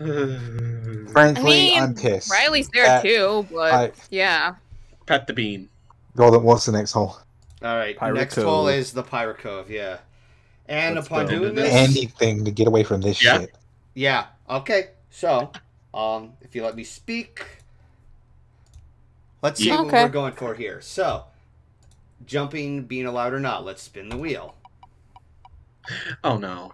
Frankly, I mean, I'm pissed. Riley's there too, but I- yeah. Pet the bean. Golden, what's the next hole? All right, Pirate next Cove. hole is the Pirate Cove. Yeah, and Let's upon doing this, Anything to get away from this Yeah. shit. yeah, okay. So, um, if you let me speak, let's see Yeah. what Okay. we're going for here. So, jumping being allowed or not, let's spin the wheel. Oh no.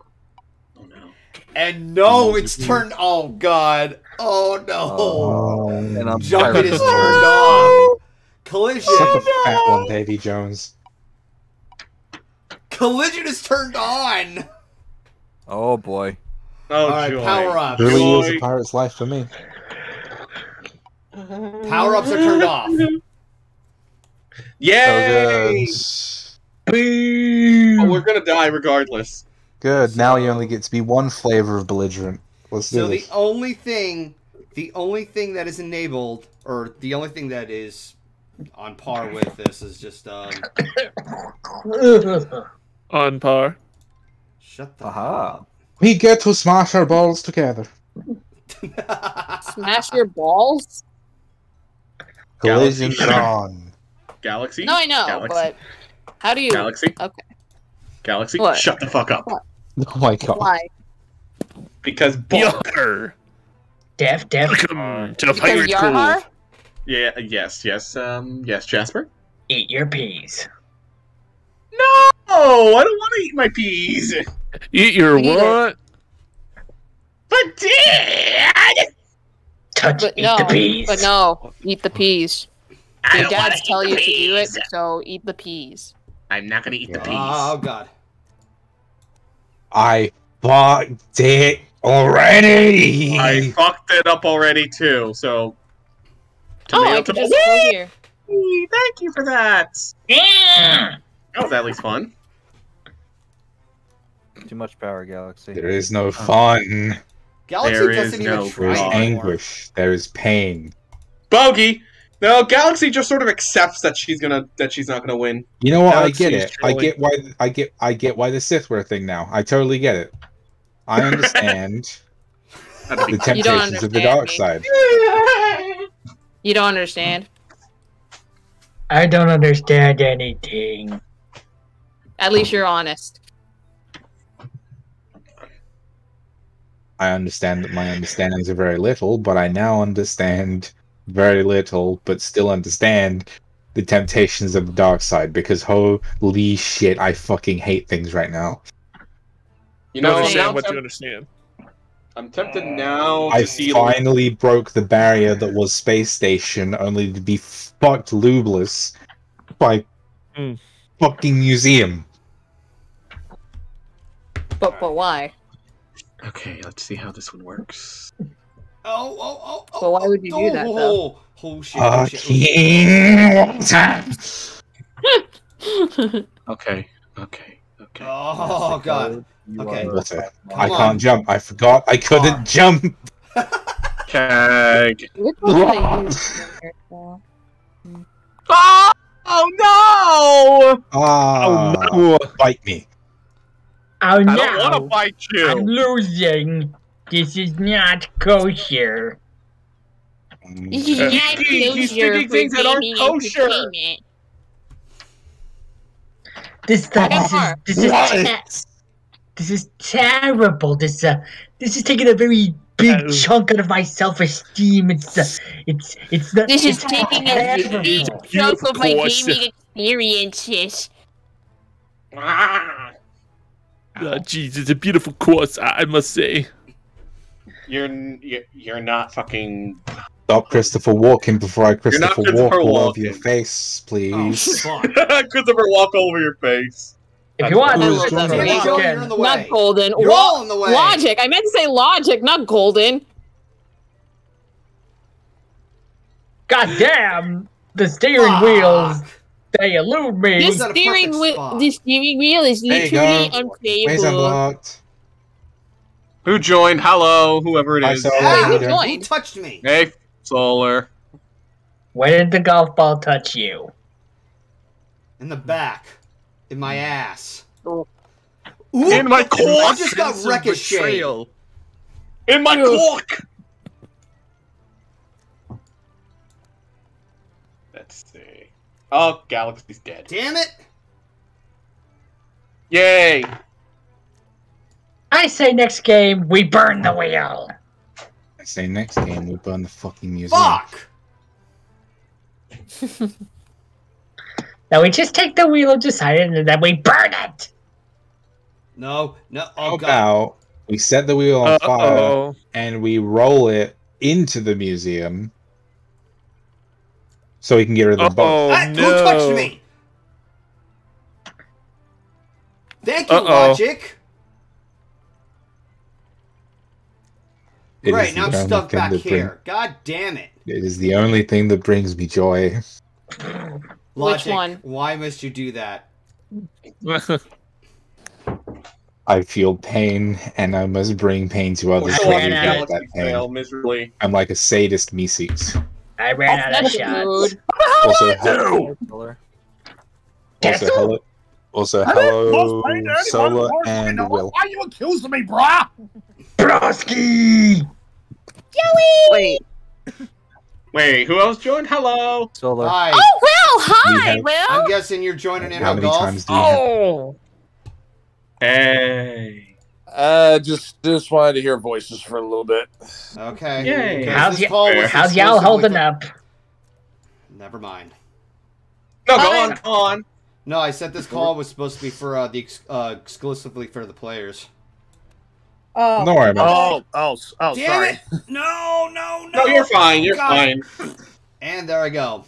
Oh no. And no, it's turned. Oh God! Oh no! Oh, And I'm Jumping is turned off. Collision. Such a fat one, Davy Jones. Collision is turned on. Oh boy. Oh All right, joy. power up. Really is Joy. a pirate's life for me. Power ups are turned off. So Yay! good. Oh, we're gonna die regardless. Good. Now you only get to be one flavor of belligerent. Let's do So the only thing, the only thing that is enabled, or the only thing that is on par with this is just um. On par. Shut the Aha. We get to smash our balls together. Smash your balls? Collision's Galaxy. on. Galaxy. No, I know, Galaxy. but how do you? Galaxy. Okay. Galaxy. What? Shut the fuck up. Oh my god. Why? Because bull. Yarr. Def, def, Welcome to Because Pirate Yarhar? Cove. Yeah. Yes. Yes. Um. Yes. Jasper. eat your peas. No, I don't want to eat my peas. Eat your Me neither. what? But dad, Touch, But eat no, the peas. but no, eat the peas. I Your dad's eat telling the you to do it, so eat the peas. I'm not gonna eat the peas. Oh God! I fucked it already. I fucked it up already too. So. Oh, I Tomato, could just go here. Thank you for that. Yeah. That was at least fun. Too much power, Galaxy. There is no fun. Galaxy There is doesn't no even try There is Right. anymore. anguish. There is pain. Bogey. No, Galaxy just sort of accepts that she's gonna that she's not gonna win. You know what? Galaxy I get it. I get why. I get. I get why the Sith were a thing now. I totally get it. I understand Had to be- the You don't temptations of the dark me. side. You don't understand. I don't understand anything. At least you're honest. I understand that my understandings are very little, but I now understand very little, but still understand the temptations of the dark side because holy shit, I fucking hate things right now. You You know, don't now understand what I'm, you understand. I'm tempted now to I see. finally broke the barrier that was space station, only to be fucked lubeless by Mm. fucking museum. But but why? Okay, let's see how this one works. Oh, oh, oh, oh. But why would you do oh, that, Oh, though? oh shit! Oh, shit! Fucking water. Okay, okay, okay. Oh god! Okay. are- I on. can't jump. I forgot. I couldn't on. jump. Keg. Which one should I use? here? Oh, oh no! Ah, oh no! bite me. Oh I don't want to fight I'm losing. This is not kosher. This is Uh, not kosher things that aren't kosher. This, I this is this is What? te- this is terrible. This uh this is taking a very big Oh. chunk out of my self-esteem. It's uh, it's it's not. This is it's taking a big chunk of my gaming experiences. Ah, Oh, jeez, it's a beautiful course, I I must say. You're you're you're not fucking. Stop Christopher Walken before I not Christopher walk all over your Walken. face, Oh please. fuck! Christopher, walk over your face. If you want I to love that Damn it, movie. Joe, you're in the way. Not golden. You're Lo- all in the way. Logic. I meant to say logic, not golden. God damn the steering Fuck. wheels. They elude me. This was at a steering perfect wheel. spot. This steering wheel is literally go. Ways unplayable. Unlocked. Who joined? Hello, whoever it is. Hi, is. Ah, who joined? who touched me? Hey, Solar. Where did the golf ball touch you? In the back, in my ass. Oh. Ooh, In my cork! I just got ricocheted. In my cork! Let's see. Oh, Galaxy's dead. Damn it! Yay! I say next game we burn the wheel. I say next game we burn the fucking museum. Fuck! Now we just take the wheel of decided and then we burn it. No, no. Oh How Oh god. about we set the wheel on fire Uh-oh. and we roll it into the museum so we can get rid of the boat. Oh, no. Who touched me? Thank you, Uh-oh. Logic. It is Great, the now I'm stuck back that bring- here. God damn it. it is the only thing that brings me joy. Logic, one? why must you do that? I feel pain, and I must bring pain to others. So to ran out. alleviate that pain. miserably. I'm like a sadist Meeseeks. I ran out of That's shots. rude. Also, Color. also, Cancel? hello, also hello, Sola and Will. Why you accusing me, brah? Brosky! Wait. Wait, who else joined? Hello! Solar. Hi. Oh, Will! Hi, have- Will! I'm guessing you're joining in How on many golf. times do you have? Oh! Hey. Uh, just just wanted to hear voices for a little bit. Okay. Yay. How's, this y- call was how's y'all holding up? Never mind. No, go Hi. on, go on. No, I said this call was supposed to be for uh, the ex- uh, exclusively for the players. Oh. Don't worry about it. Oh, oh, s- oh, Damn sorry. it! No, no, no. No, you're fine, you're God. fine. And there I go.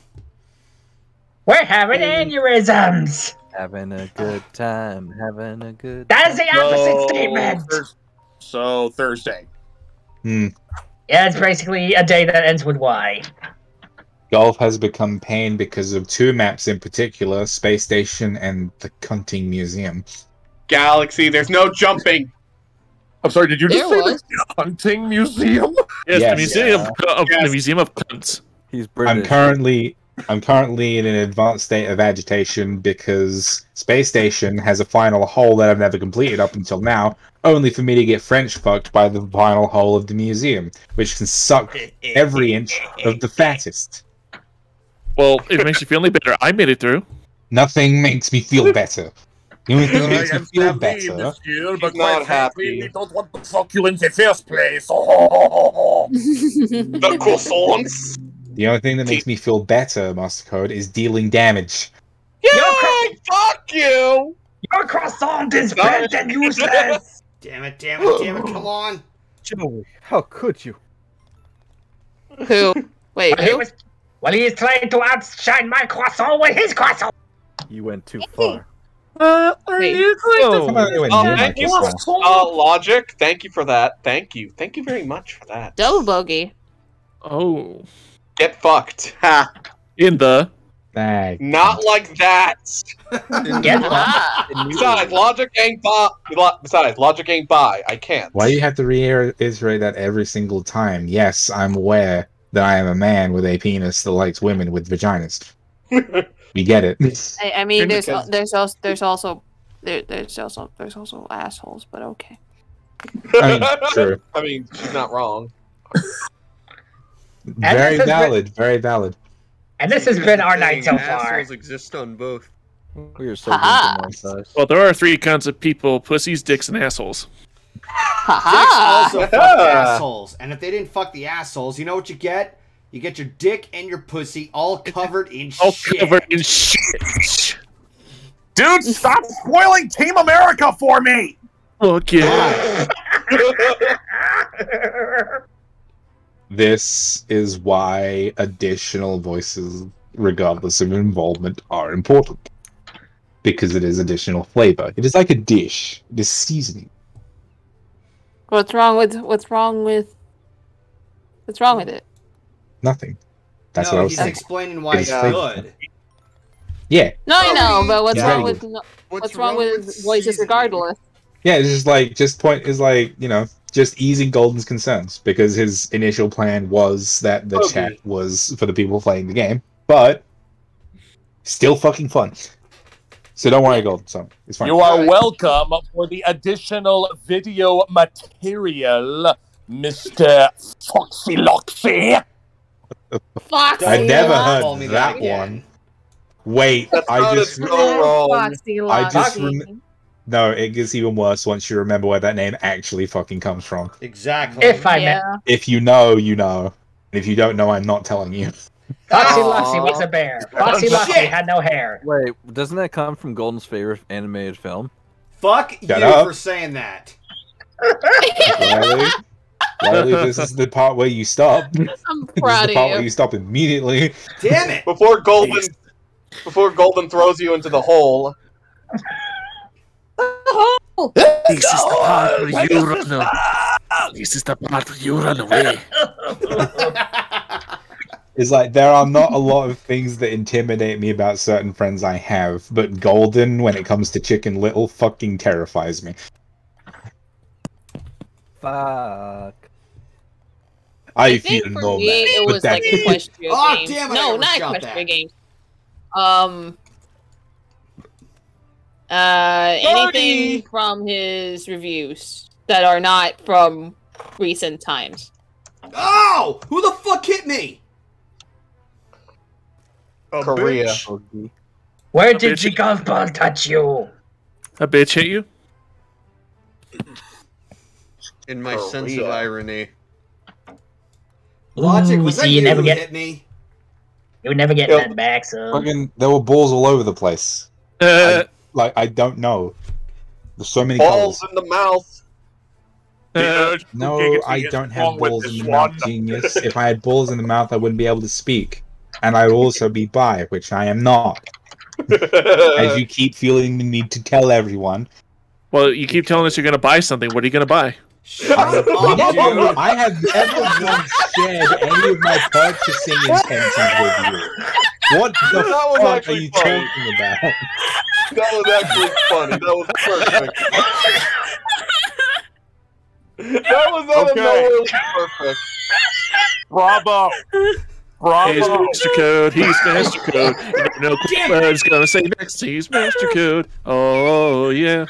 We're having aneurysms. Having a good time. Having a good That is the opposite So, statement. Thurs- So Thursday. Hmm. Yeah, it's basically a day that ends with Y. Golf has become pain because of two maps in particular: Space Station and the Cunting Museum. Galaxy, there's no jumping. I'm sorry. Did you just There say was. the hunting museum? Yes, Yes. the museum of, of Yes. the museum of cunts. He's British. I'm currently I'm currently in an advanced state of agitation because Space Station has a final hole that I've never completed up until now, only for me to get French fucked by the final hole of the museum, which can suck every inch of the fattest. Well, it makes you feel any better, I made it through. Nothing makes me feel better. The only thing that I makes me am feel happy better. this year, but not quite frankly, happy. we don't want to fuck you in the first place. Oh, The croissants. The only thing that makes me feel better, Master Code, is dealing damage. Yay! Fuck you! Your croissant is Sorry. bent and useless. Damn it, damn it, damn it, come on. Joey, how could you? Who? Wait, Well, he who? was, well, he is trying to outshine my croissant with his croissant. You went too far. Uh, Wait. Come on, anyway, Oh, near my thank you for uh, logic. Thank you for that. Thank you. Thank you very much for that. Double bogey. Oh, Get fucked. Ha! in the Bag. Not like that. Get. Besides, logic ain't bi. Besides, logic ain't bi. I can't. Why do you have to reiterate that every single time? Yes, I'm aware that I am a man with a penis that likes women with vaginas. we get it. I, I mean, there's Because- there's also there's also there, there's also there's also assholes, but okay. I mean, true. I mean, she's not wrong. Very this has been- valid. Very valid. And this has been our night so far. Assholes exist on both. We are so Ha-ha. good to monetize. well, there are three kinds of people: pussies, dicks, and assholes. Dicks Haha. also fuck assholes. And if they didn't fuck the assholes, you know what you get? You get your dick and your pussy all covered in shit. All shit. covered in shit. dude, stop spoiling Team America for me. Fuck yeah. This is why additional voices, regardless of involvement, are important. Because it is additional flavor. It is like a dish. It is seasoning. What's wrong with what's wrong with what's wrong with it? Nothing. That's no, what I was he's saying. explaining why it's It's fake. good. Yeah. No, I know, but what's Yeah. wrong with no, what's, wrong, with voices seasoning? regardless? Yeah, it's just like just point is like, you know, just easing Golden's concerns because his initial plan was that the Okay. chat was for the people playing the game, but still fucking fun. So don't worry, Golden. So it's fine. You are welcome for the additional video material Mr. Foxy Loxy. Foxy. I never Loxy. heard Call me that again. one. Wait, That I just so wrong. Foxy I just Loxy. no. It gets even worse once you remember where that name actually fucking comes from. Exactly. If I may. yeah. If you know, you know. If you don't know, I'm not telling you. Foxy Aw. Loxy was a bear. Foxy Oh, Loxy had no hair. Wait, doesn't that come from Golden's favorite animated film? Fuck Shut you up. for saying that. Riley, Riley, this is the part where you stop. I'm proud is proud the part of where you. you stop immediately. Damn it. Before Golden, before Golden throws you into the hole. This is the part where you run away. This is the part where you run away. It's like there are not a lot of things that intimidate me about certain friends I have, but Golden, when it comes to Chicken Little, fucking terrifies me. Fuck. I, I feel think for know me, that, it but was that- like equestrian Aw, games. damn it, no, not overshot equestrian that. games. Um. Uh, anything from his reviews that are not from recent times. oh! Who the fuck hit me? Korea. Boogie. Where A did bitch. the golf ball touch you? A bitch hit you? In my sense of irony. Logic, Ooh, was that you you never get hit me? you never get Yo. that back, so fucking, there were balls all over the place. Uh, Like I don't know. There's so many Balls colors. in the mouth. uh, No, I don't have balls in the mouth, genius. If I had balls in the mouth, I wouldn't be able to speak, and I would also be bi, which I am not. As you keep feeling the need to tell everyone, well, you keep telling us you're gonna buy something. What are you gonna buy? Shut I, up, dude. I have never once shared any of my purchasing intentions with you. What the That was fuck are you funny. talking about? That was actually funny. That was perfect. that was out of Okay. nowhere perfect. Bravo. He's Master Code. He's Master Code. You never know Damn what is gonna say next. He's Master Code. Oh yeah.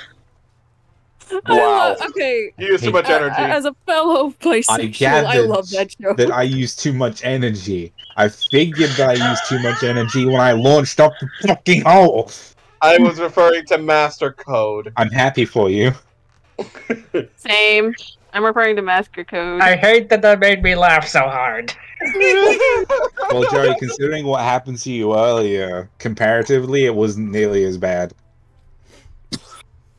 Wow. Uh, okay. He used too much energy. as a fellow bisexual, I, gathered love that show. That I use too much energy. I figured that I used too much energy when I launched up the fucking hole. I was referring to Master Code. I'm happy for you. Same. I'm referring to Master Code. I hate that that made me laugh so hard. Well, Joey, considering what happened to you earlier, comparatively, it wasn't nearly as bad.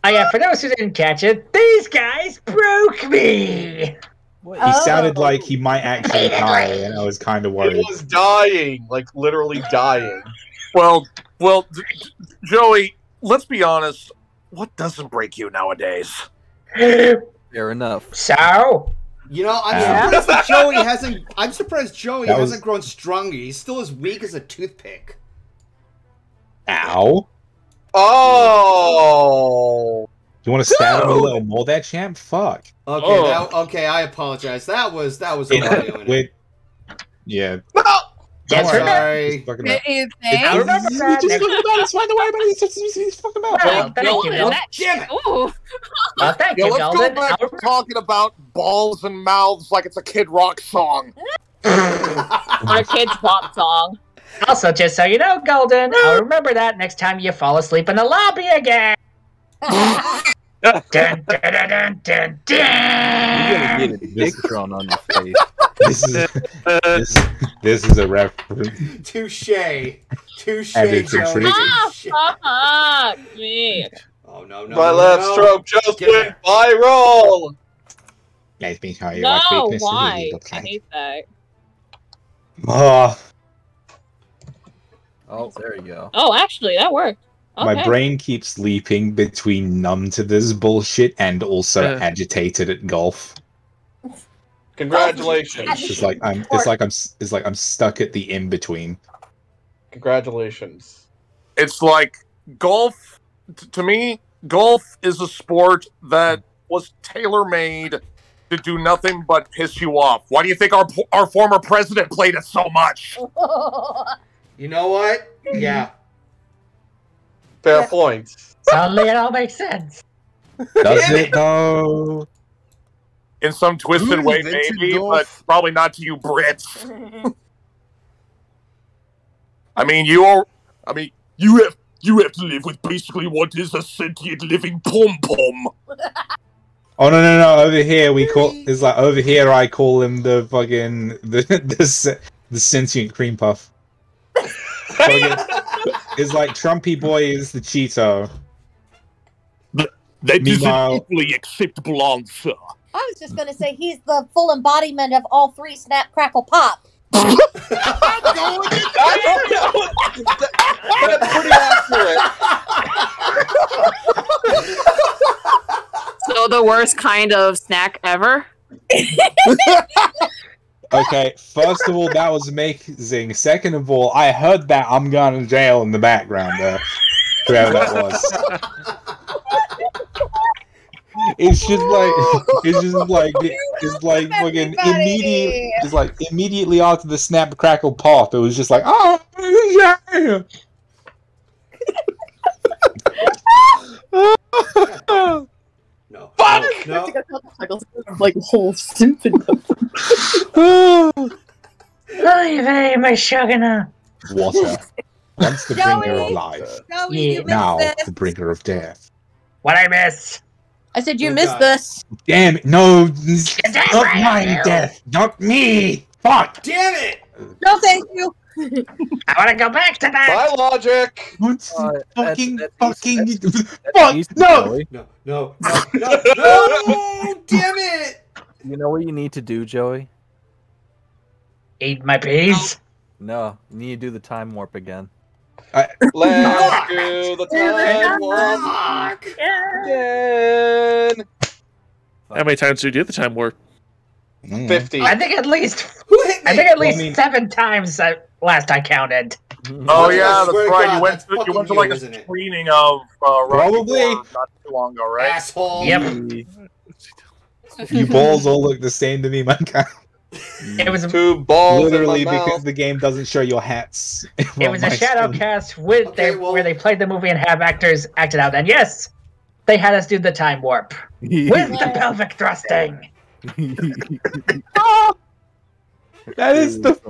Oh yeah, for those who didn't catch it, these guys broke me. He sounded oh. like he might actually die, and I was kind of He worried. was dying, like literally dying. Well, well, J- J- Joey, let's be honest. What doesn't break you nowadays? Fair enough. so, You know, I'm Yeah. surprised that Joey hasn't. I'm surprised Joey That hasn't grown stronger. He's still as weak as a toothpick. Ow! Oh, You want to stab him a little more, there, champ? Fuck. Okay, Oh. that, okay, I apologize. That was that was It- about doing it. wait. Yeah. yes, worry. remember, Sorry. Fucking It is I remember that. Just fucking about it. It's fine. Don't worry about it. He's, just, he's, he's fucking about. Well, thank you, Golden, Bill. that Damn it. Ooh. Well, thank Yeah, you, let's go back to talking about balls and mouths like it's a Kid Rock song. Our kid's pop song. Also, just so you know, Golden, I'll remember that next time you fall asleep in the lobby again. dun, dun, dun, dun, dun, You're gonna get a dick drawn on your face. This is this, this is a reference. Touche. Touche, Added Joey. contribution. Ah, fuck me. Oh no, no. my no, left no. stroke just Get went viral. Let me show you No, what weakness why? I hate that. Oh, Oh, there you go. Oh, actually, that worked. Okay. My brain keeps leaping between numb to this bullshit and also Uh. agitated at golf. Congratulations. It's just like I'm. It's like I'm. It's like I'm stuck at the in between. Congratulations. It's like golf. t- to me, golf is a sport that was tailor made to do nothing but piss you off. Why do you think our our former president played it so much? You know what? Yeah. Fair point. Suddenly it all makes sense. Does it though? in some twisted Who way, maybe, golf? but probably not to you Brits. I mean, you are. I mean, you have you have to live with basically what is a sentient living pom pom. Oh no no no! Over here we call it's like over here I call him the fucking the the, se- the sentient cream puff. Fucking- it's like Trumpy boy is the Cheeto. That is Meanwhile- an equally acceptable answer. I was just gonna say he's the full embodiment of all three snap crackle pop. I'm going to I don't know. That's pretty accurate. So the worst kind of snack ever. Okay, first of all, that was amazing. Second of all, I heard that I'm going to jail in the background there. Whoever that was. It's just like it's just like it's like fucking immediate it's like immediately after the snap crackle pop, it was just like oh yeah. No. Fuck! No. no. like a whole symphony. Oy vey, my shogana. Water. Once the Joey! bringer of life, No, Yeah. you now this. the bringer of death. What I miss? I said you Oh, missed God. this. Damn it! No, not right, my you. death, not me. Fuck. Damn it! No, thank you. I want to go back to that. My logic. What's Uh, fucking that's fucking easy- fuck? No. No, no, no, no, no! Damn it! You know what you need to do, Joey? Eat my peas. No, you need to do the time warp again. Let's do the time warp again. How many times do you do the time warp? Fifty. I think at least. Who hit me? I think at Well, I least mean- seven times uh, last I counted. Oh I yeah, that's right. God, you went to you went to you, like a isn't it? screening of uh, Probably. Not too long ago, right? Asshole. Yep. You balls all look the same to me, my man. It was a, Two balls Literally because mouth. the game doesn't show your hats. it was a shadow screen. cast with Okay, they, well- where they played the movie and have actors acted out. And yes, they had us do the time warp with the pelvic thrusting. That is the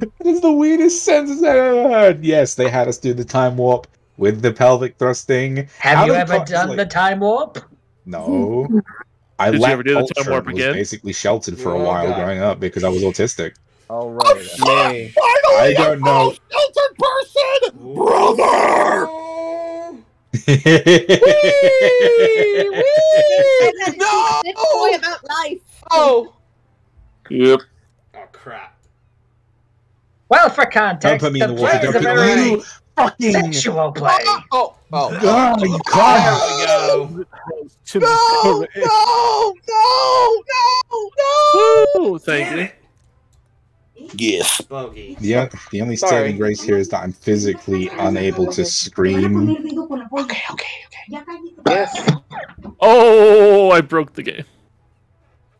that is the weirdest sentence I've ever heard. Yes, they had us do the time warp with the pelvic thrusting. Have How you the ever fuck- done like- the time warp? No. I Did you ever do the time warp and was again? basically sheltered for a Oh, while God. growing up because I was autistic. Oh, All right. Nay. I don't know. Sheltered person, brother. I've had to No! this boy about life. Oh. Yep. Oh crap. Well, for Don't context, put me the in the play is a very me. Fucking. sexual play. Oh. Oh. oh, oh. oh God, you There can't. we go. To No! No! No! No! No! Oh, thank Damn you. Yes. Bogey. The, the only Sorry. saving grace here is that I'm physically unable to scream. Okay. Okay. Okay. Yes. Oh, I broke the game.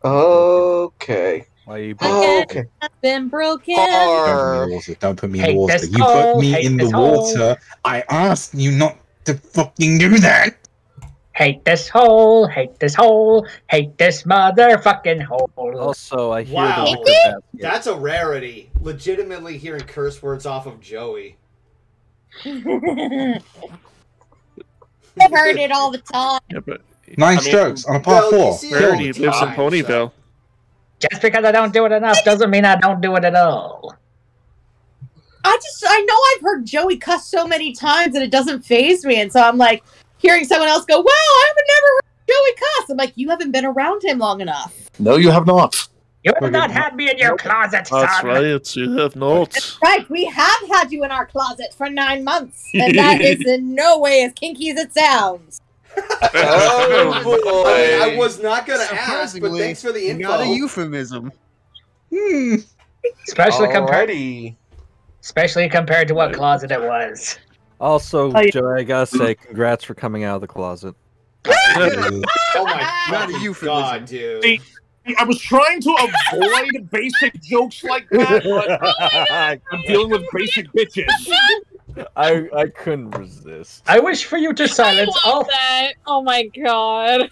Okay. Why you oh, Okay. Okay. Been broken. Don't put me in the water. Don't put me in the water. this You put hole, me hate in the this hole. water. I asked you not to fucking do that. Hate this hole, hate this hole, hate this motherfucking hole. Also, I hear Wow. the liquor. That's a rarity. Legitimately hearing curse words off of Joey. I've heard it all the time. Yeah, but Nine I mean, strokes on a par Well, four. you see it Rarity lives in Ponyville. Just because I don't do it enough doesn't mean I don't do it at all. I just I know I've heard Joey cuss so many times and it doesn't faze me, and so I'm like hearing someone else go, "Wow, I would never heard Joey cuss." I'm like, you haven't been around him long enough. No, you have not. You have not had me in your closet, son. That's right. You have not. Right, we have had you in our closet for nine months, and that is in no way as kinky as it sounds. Oh boy. I, mean, I was not gonna ask, but thanks for the info. Not a euphemism. Hmm. Especially compared, especially compared to what closet it was. Also, Oh, yeah. Joey, I gotta say, congrats for coming out of the closet. Oh my Not a fucking euphemism. god, dude. See, I was trying to avoid basic jokes like that, but I'm dealing with basic bitches. I I couldn't resist. I wish for you to silence love all. that. Oh my god.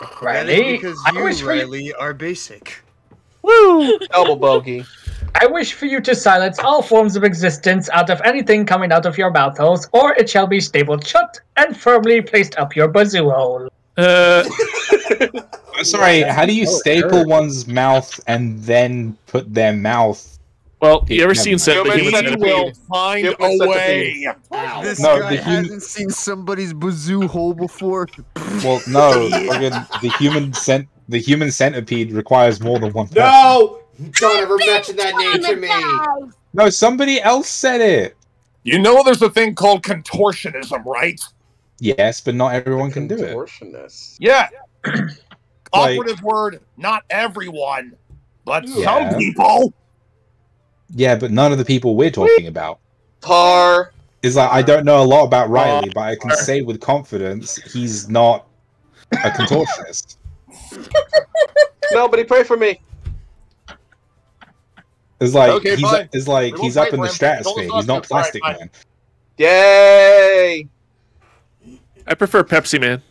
That is Riley, because I you, wish for you, Riley, are basic. Woo! Double bogey. I wish for you to silence all forms of existence out of anything coming out of your mouth holes, or it shall be stapled shut and firmly placed up your bazoo hole. Uh, Sorry, how do you Oh, staple hurt. one's mouth and then put their mouth? Well, you ever seen mind. The Human Human centipede. Centipede? will find a way. Ow. This No, guy the hum- hasn't seen somebody's bazoo hole before. Well, no, friggin' the human cent the human centipede requires more than one. person. No! Don't ever mention that name to me. no, somebody else said it. You know there's a thing called contortionism, right? Yes, but not everyone can do it. Contortionist. Yeah. Like- Operative word, not everyone, but Yeah. some people. Yeah, but none of the people we're talking about. Par. Is like I don't know a lot about Riley, but I can say with confidence he's not a contortionist. Nobody pray for me. It's like Okay, he's fine. it's like We won't he's up in the him. stratosphere. He's not plastic Alright, man. Yay! I prefer Pepsi Man.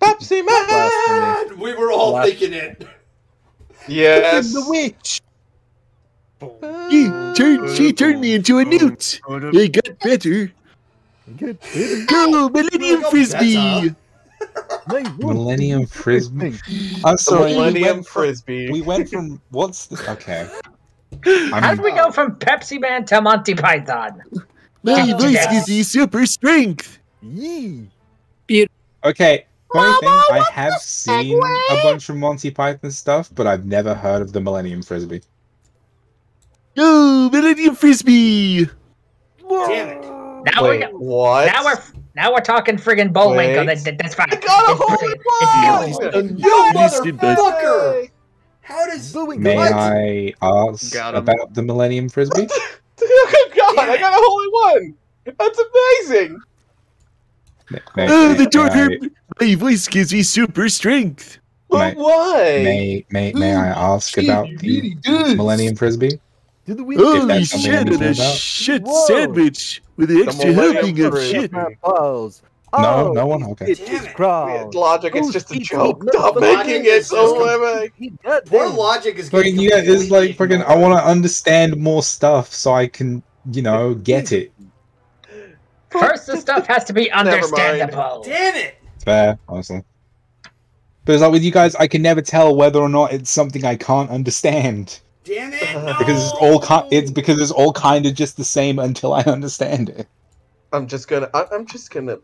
Pepsi Man. Blasphemy. We were all Last- thinking it. Yes. The witch. He turned, she turned me into a newt. I got better. Good. Go, Millennium Frisbee. Millennium Frisbee. Uh, I'm The sorry. we Millennium went from- Frisbee. We went from what's the okay. How I'm, did we go from Pepsi Man to Monty Python? My Yes. voice gives you super strength. Yee. okay. Funny thing, I have seen a bunch of Monty Python stuff, but I've never heard of the Millennium Frisbee. Go, Millennium Frisbee. Damn it. Now Wait, we're what? now we're now we're talking friggin' Bullwinkle. Wait. That, that- that's fine. I got a It's holy brilliant. one! It's. You motherfucker! How does May What? I ask about the Millennium Frisbee? oh God! Damn I got a holy one. That's amazing. May, oh, may- Oh, the door My voice gives me super strength. But May- why? May may may I ask about the Millennium Frisbee? Do the wind. Holy that's something shit, and a shit Whoa. sandwich with an extra Millennium helping of shit. Balls. No, Oh, no one. Okay. It Damn is crowd. Logic, it's Who's just a joke. Stop making it so just- He got Poor them. logic is Fucking getting yeah, it's like fucking. I want to understand more stuff so I can, you know, get it. First, the stuff has to be mind. understandable. Damn it! Fair, honestly. But it's like with you guys, I can never tell whether or not it's something I can't understand Damn it! No! because it's all ki- It's because it's all kind of just the same until I understand it. I'm just gonna. I, I'm just gonna.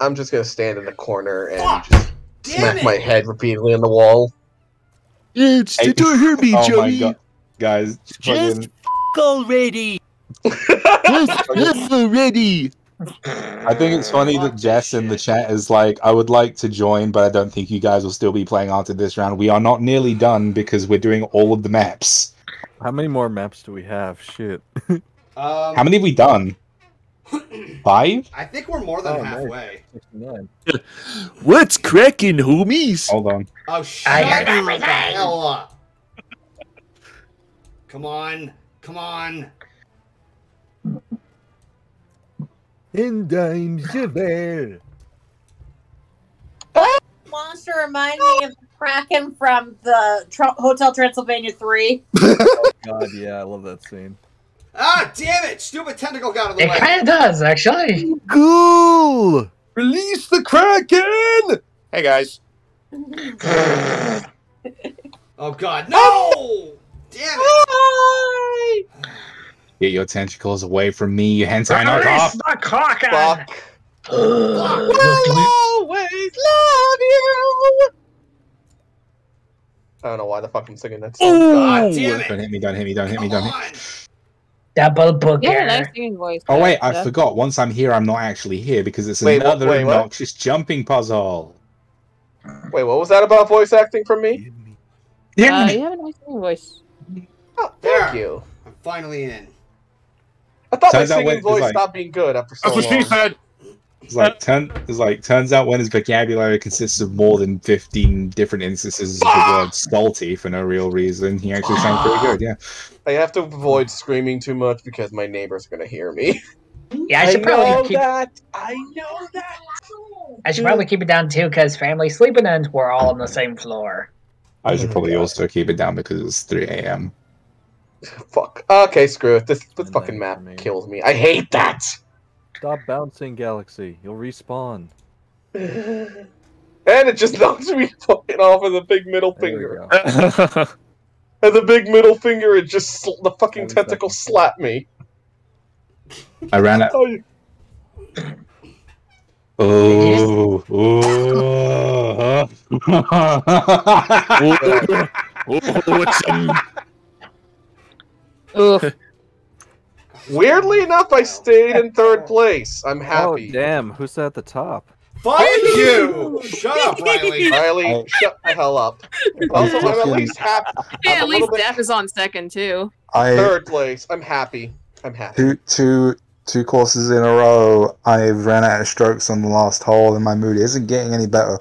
I'm just gonna stand in the corner and Fuck. just Damn smack it! my head repeatedly on the wall. It's the Hey. door Herbie, oh my Joey. god, guys! Just fucking- already. Just already. I think it's funny that Jess in the chat is like, I would like to join, but I don't think you guys will still be playing after this round. We are not nearly done because we're doing all of the maps. How many more maps do we have? Shit. Um, How many have we done? Five? I think we're more than Oh, nice. halfway. 69. What's cracking, homies? Hold on. Oh, shut I heard the everything. hell up! Come on, come on! And I'm Javert. Monster remind me of the Kraken from the Tr- Hotel Transylvania 3. God, yeah, I love that scene. Ah, damn it! Stupid tentacle got out of the It way. kind of does, actually. Cool. Release the Kraken! Hey guys. Oh God, no! Damn it! Get your tentacles away from me, you hentai Release knockoff! the Kraken! Fuck. Ugh. always love you. I don't know why the fuck I'm singing that song. Oh, God damn Don't hit me, don't hit me, don't hit me, don't hit me. on! Double booger. You have a nice singing voice. Oh wait, I Jeff. forgot. Once I'm here, I'm not actually here because it's Wait, wha- another wait, what? obnoxious jumping puzzle. Wait, what was that about voice acting from me? Uh, you have a nice singing voice. Oh, There. thank you. I'm finally in. I thought my Turns out when singing it's voice like- stopped being good after so That's what long. she said. It's like turn. It's like turns out when his vocabulary consists of more than fifteen different instances of the word salty for no real reason, he actually sounds pretty good. Yeah. I have to avoid screaming too much because my neighbors are gonna hear me. Yeah, I should probably keep. that. I know that. I should probably keep it down too, because family sleeping and we're all on the same floor. I should probably also keep it down because it's 3 a.m. Fuck. Okay, screw it. This this fucking map kills me. I hate that. Stop bouncing, Galaxy. You'll respawn. And it just knocks me fucking off of the big middle finger. And the big middle finger, it just sl- the fucking tentacle slapped me. I ran out. Oh, you- Oh, oh. Oof. Weirdly enough, I stayed in third place. I'm happy. Oh happy. damn! Who's at the top? Fuck you! Shut up, Riley. Riley, shut the hell up. Also, I'm at least happy. Yeah, I'm at little least bit Def is on second too. I third place. I'm happy. I'm happy. two two two courses in a row. I've ran out of strokes on the last hole, and my mood isn't getting any better.